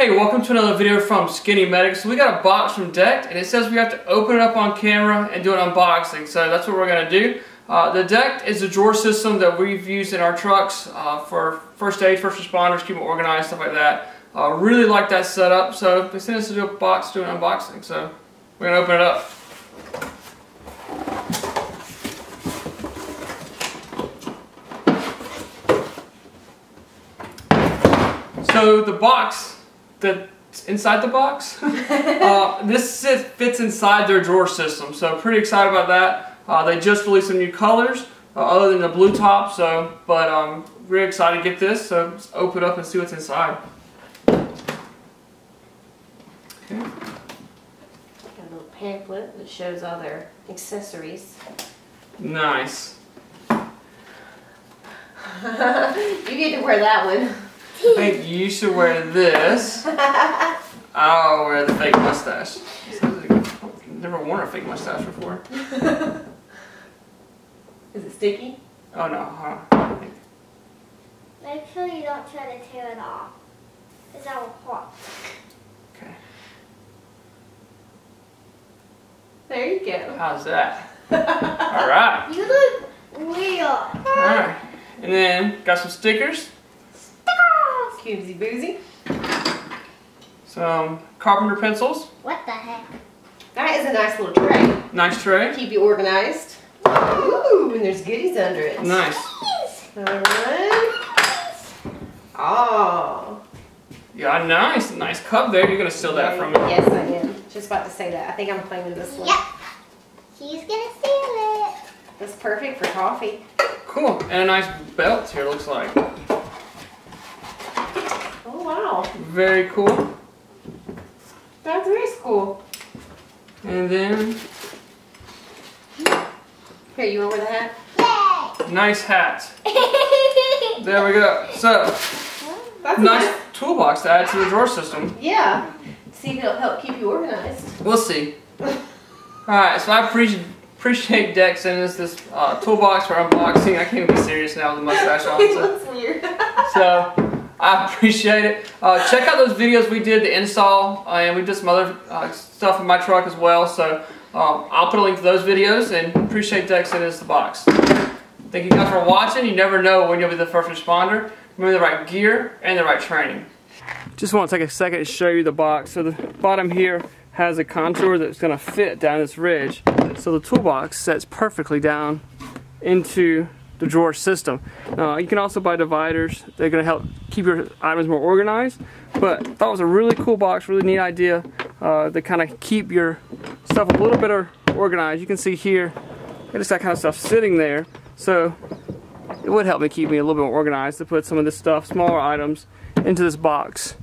Hey, welcome to another video from Skinny Medics. So we got a box from Decked, and it says we have to open it up on camera and do an unboxing. So that's what we're going to do. Uh, the Decked is a drawer system that we've used in our trucks uh, for first aid, first responders, keep it organized, stuff like that. Uh, really like that setup. So they sent us to do a box, to do an unboxing. So we're to open it up. So the box that's inside the box, uh, this fits inside their drawer system. So pretty excited about that. Uh, they just released some new colors uh, other than the blue top. So, but um, really excited to get this. So let's open up and see what's inside. Okay. Got a little pamphlet that shows all their accessories. Nice. you get to wear that one. I think you should wear this. I'll wear the fake mustache. I've never worn a fake mustache before. Is it sticky? Oh no, huh? Make sure you don't try to tear it off. Because that will hurt. Okay. There you go. How's that? Alright. You look real. Alright. And then got some stickers. Cubesy boozy. Some carpenter pencils. What the heck? That is a nice little tray. Nice tray. Keep you organized. Ooh, and there's goodies under it. Nice. Alright. Oh. Yeah, nice. Nice cup there. You're gonna steal that from me. Yes, I am. Just about to say that. I think I'm claiming this one. Yep. He's gonna steal it. That's perfect for coffee. Cool. And a nice belt here, looks like. Oh, wow. Very cool. That's very cool. And then, Here, you want to wear the hat? nice hat. There we go. So, That's nice nice. toolbox to add to the drawer system. Yeah. See if it'll help keep you organized. We'll see. Alright, so I appreciate appreciate Decked sending us this uh, toolbox for unboxing. I can't be serious now with the mustache on. it So, looks weird. so I appreciate it. Uh, check out those videos we did, the install, uh, and we did some other uh, stuff in my truck as well. So um, I'll put a link to those videos and appreciate sending us the box. Thank you guys for watching. You never know when you'll be the first responder. Remember the right gear and the right training. Just want to take a second to show you the box. So the bottom here has a contour that's going to fit down this ridge. So the toolbox sets perfectly down into the drawer system. Uh, you can also buy dividers. They're going to help keep your items more organized. But I thought it was a really cool box, really neat idea uh, to kind of keep your stuff a little bit organized. You can see here, just that kind of stuff sitting there. So it would help me keep me a little bit more organized to put some of this stuff, smaller items, into this box.